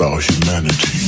about humanity.